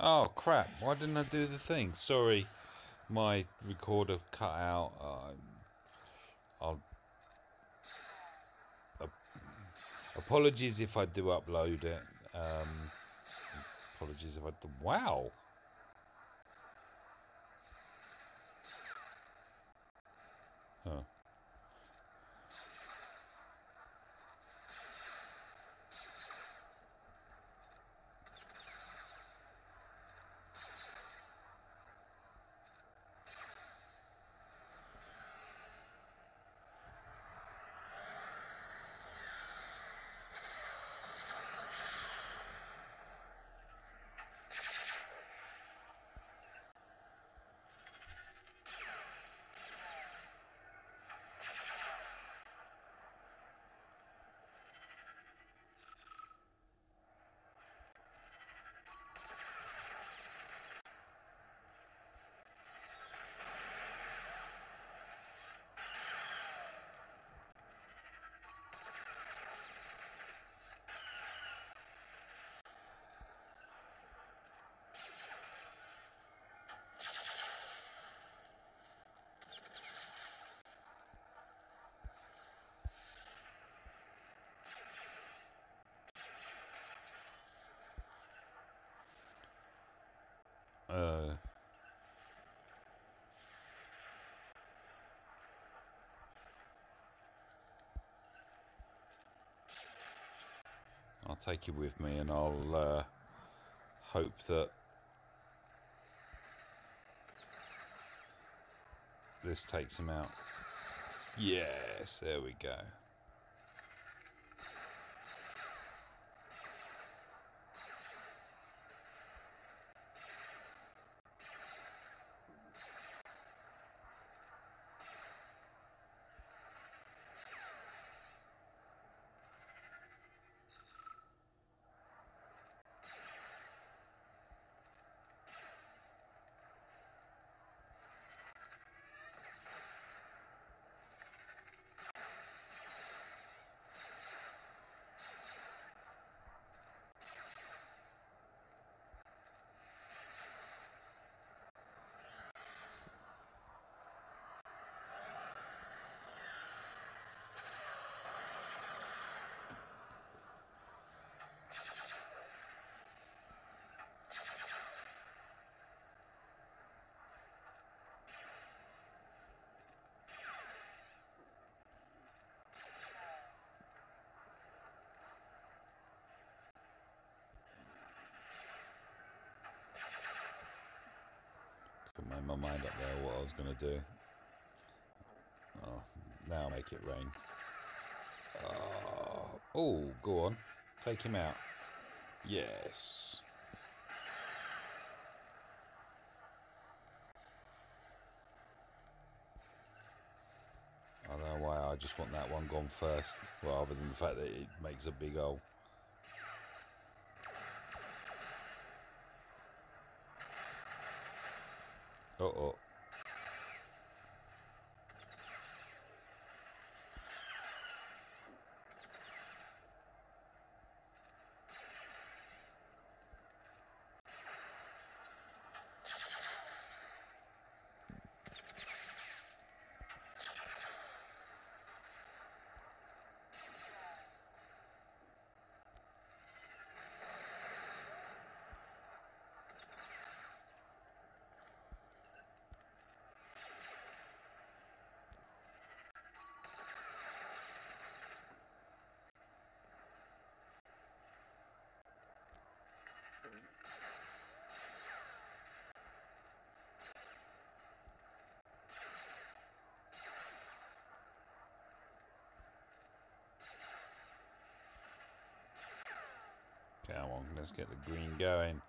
Oh crap! Why didn't I do the thing? Sorry, my recorder cut out. Uh, I'll. Uh, apologies if I do upload it. Um, apologies if I do. Wow. Uh. I'll take you with me and I'll uh, hope that this takes him out. Yes, there we go. Couldn't make my mind up there what I was going to do. Oh, now make it rain. Oh, oh, go on. Take him out. Yes. I don't know why I just want that one gone first, rather than the fact that it makes a big hole. Uh oh. Come on, let's get the green going.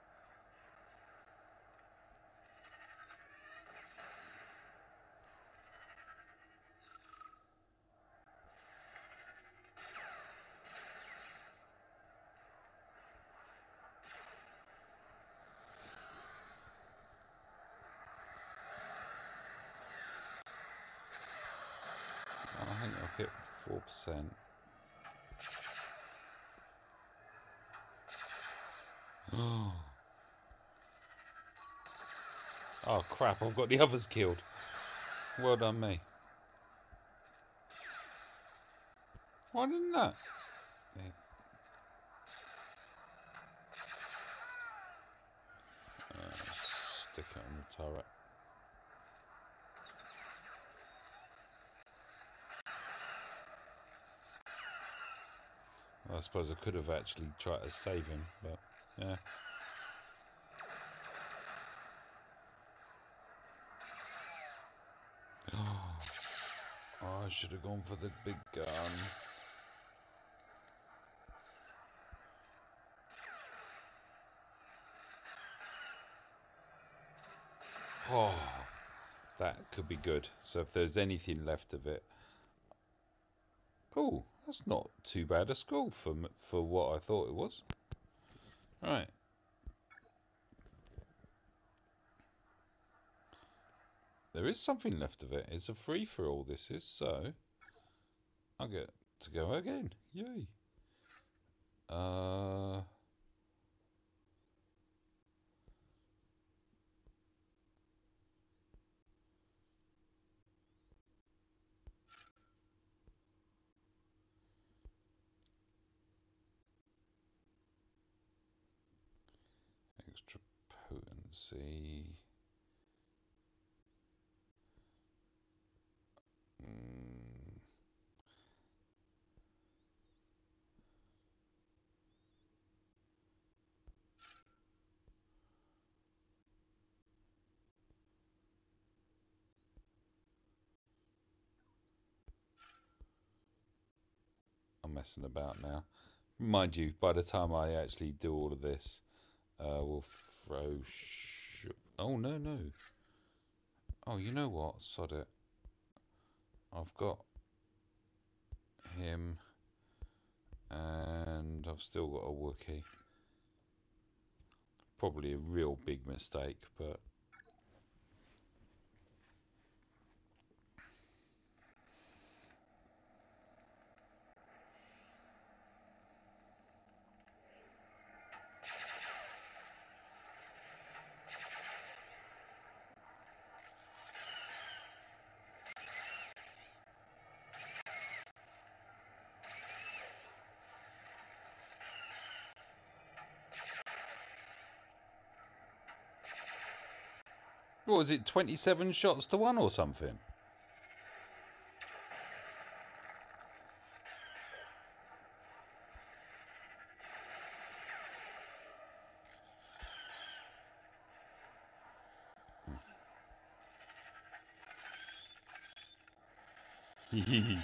I think I've hit 4%. Oh crap, I've got the others killed. Well done me. Why didn't that? Uh, stick on the turret. I suppose I could have actually tried to save him, but yeah. Oh, I should have gone for the big gun. Oh, that could be good. So if there's anything left of it. Oh, that's not too bad a score for, for what I thought it was. Right. There is something left of it. It's a free for all this is, so I'll get to go again. Yay. Uh potency. Mm. I'm messing about now. Mind you, by the time I actually do all of this, uh, we'll throw. oh no no. Oh, you know what? Sod it. I've got him and I've still got a Wookie. Probably a real big mistake, but What was it, 27 shots to one or something? Hee hmm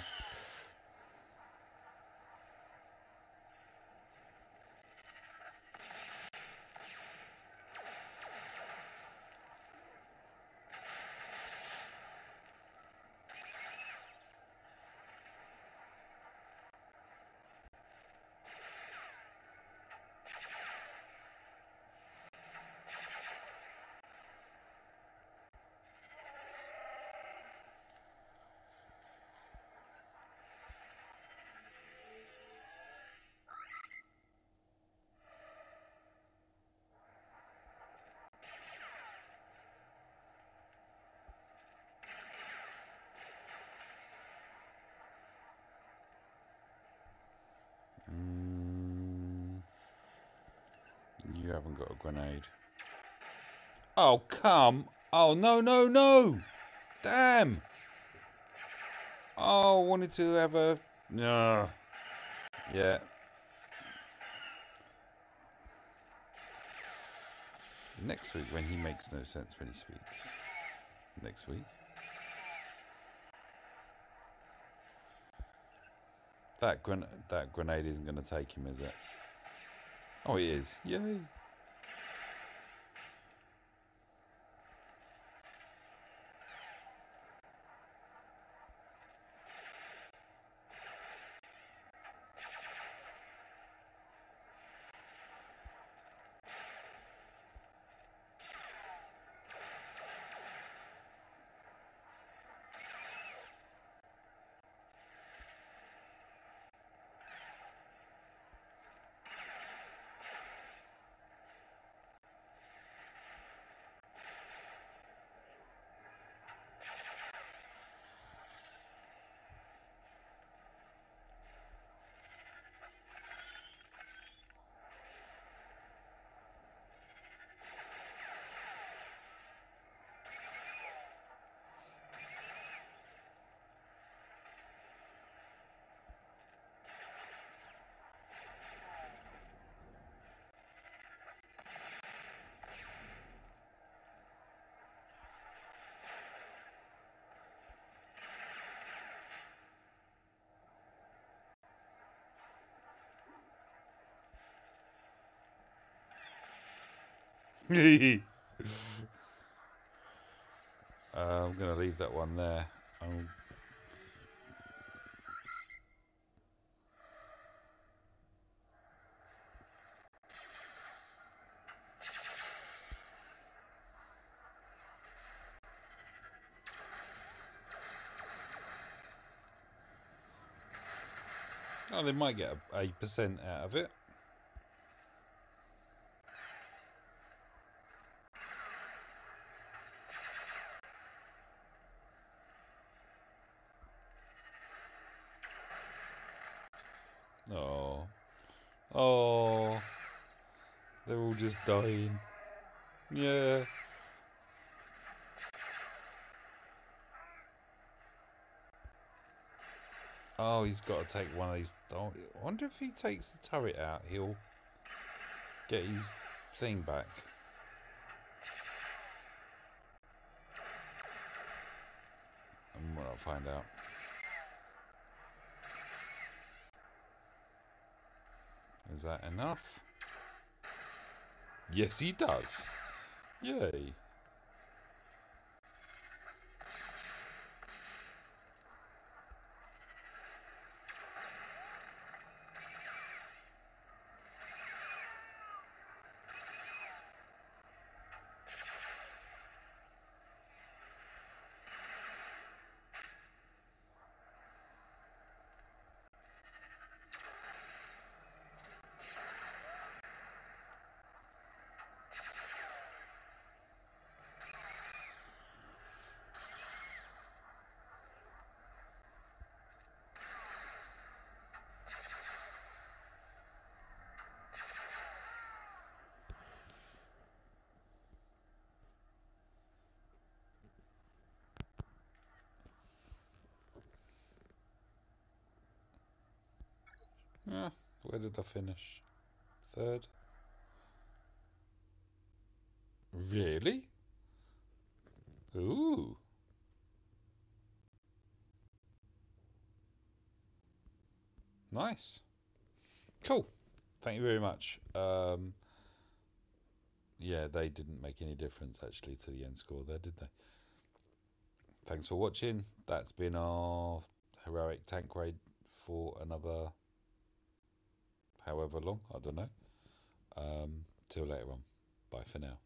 You haven't got a grenade. Oh, come. Oh, no, no, no. Damn. Oh, I wanted to have a... No. Yeah. Next week when he makes no sense when he speaks. Next week. That, gren that grenade isn't going to take him, is it? Oh, he is. Yay. Uh, I'm going to leave that one there. I'm Oh, they might get a percent out of it. Oh. Oh. They're all just dying. Yeah. Oh, he's got to take one of these. Oh, I wonder if he takes the turret out, he'll get his thing back. And we'll find out. Is that enough? Yes, he does. Yay. Where did I finish? Third? Really? Ooh. Nice. Cool. Thank you very much. Um, yeah, they didn't make any difference actually to the end score there, did they? Thanks for watching. That's been our heroic tank raid for another however long, I don't know. Um, till later on. Bye for now.